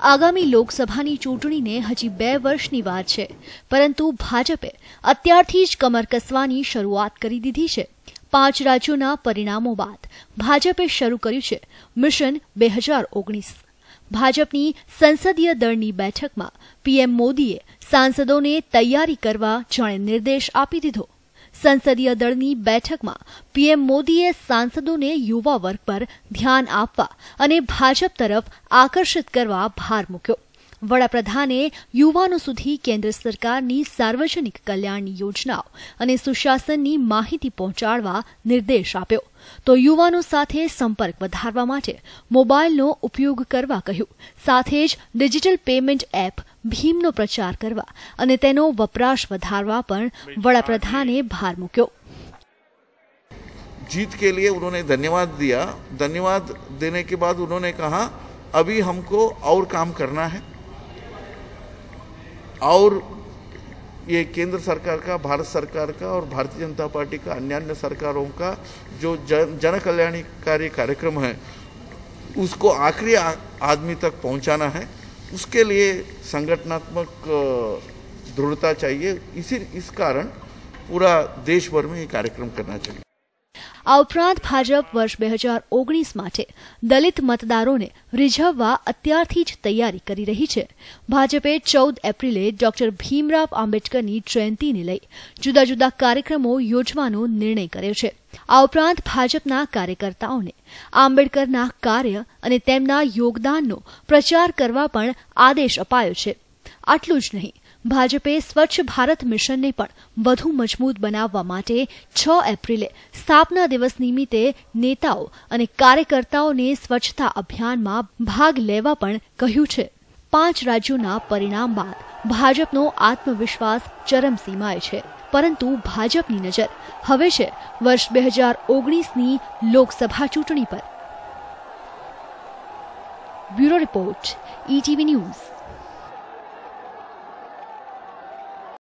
આગામી લોકસભાની ચૂંટણીને હજી બે વર્ષની વાર છે. પરંતુ ભાજપે અત્યારથી જ કમર કસવાની શરૂઆત કરી દીધી છે. પાંચ રાજ્યોના પરિણામો બાદ ભાજપે શરૂ કર્યું છે મિશન બે હજાર ઓગણીસ. ભાજપની સંસદીય દળની બેઠકમાં પીએમ મોદીએ સાંસદોને તૈયારી કરવા જાણે નિર્દેશ આપી દીધો. સંસદીય દળની બેઠકમાં પીએમ મોદીએ સાંસદોને યુવા વર્ગ પર ધ્યાન આપવા અને ભાજપ તરફ આકર્ષિત કરવા ભાર મૂક્યો. વડાપ્રધાને યુવાનો સુધી કેન્દ્ર સરકારની સાર્વજનિક કલ્યાણની યોજનાઓ અને સુશાસનની માહિતી પહોંચાડવા નિર્દેશ આપ્યો તો યુવાનો સાથે સંપર્ક વધારવા માટે મોબાઈલનો ઉપયોગ કરવા કહ્યું સાથે જ ડિજિટલ પેમેન્ટ એપ ભીમનો પ્રચાર કરવા અને તેનો વપરાશ વધારવા પણ વડાપ્રધાને ભાર મૂક્યો जीत के लिए उन्होंने धन्यवाद दिया धन्यवाद देने के बाद उन्होंने कहा अभी हमको और काम करना है और ये केंद्र सरकार का, भारत सरकार का और भारतीय जनता पार्टी का अन्य अन्य सरकारों का जो जन जन कल्याणकारी कार्यक्रम है, उसको आखिरी आदमी तक पहुंचाना है। उसके लिए संगठनात्मक दृढ़ता चाहिए। इसी, इस कारण पूरा देश भर में ये कार्यक्रम करना चाहिए। આ ઉપરાંત ભાજપ વર્ષ બે હજાર ઓગણીસ માટે દલિત મતદારોને રીઝવવા અત્યારથી જ તૈયારી કરી રહી છે. ભાજપે ચૌદ એપ્રિલે ડોક્ટર ભીમરાવ આંબેડકરની જયંતીને લઈ જુદા જુદા કાર્યક્રમો યોજવાનો નિર્ણય કર્યો છે. આ ઉપરાંત ભાજપના કાર્યકર્તાઓને આંબેડકરના કાર્ય અને તેમના યોગદાનનો પ્રચાર કરવા પણ આદેશ અપાયો છે. આટલું જ નહીં ભાજપે સ્વચ્છ ભારત મિશનને પણ વધુ મજબૂત બનાવવા માટે છ એપ્રિલે સ્થાપના દિવસ નિમિત્તે નેતાઓ અને કાર્યકર્તાઓને સ્વચ્છતા અભિયાનમાં ભાગ લેવા પણ કહ્યું છે. પાંચ રાજ્યોના પરિણામ બાદ ભાજપનો આત્મવિશ્વાસ ચરમસીમાએ છે. પરંતુ ભાજપની નજર હવે છે વર્ષ બે હજાર ઓગણીસની લોકસભા ચૂંટણી પર. Bureau report, ETV news.